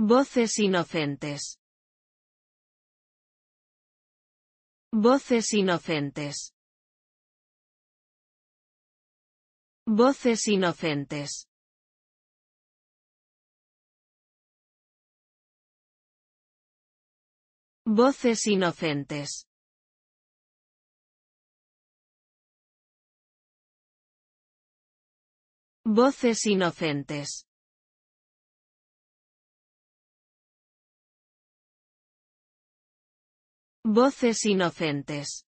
Voces inocentes. Voces inocentes. Voces inocentes. Voces inocentes. Voces inocentes. Voces inocentes.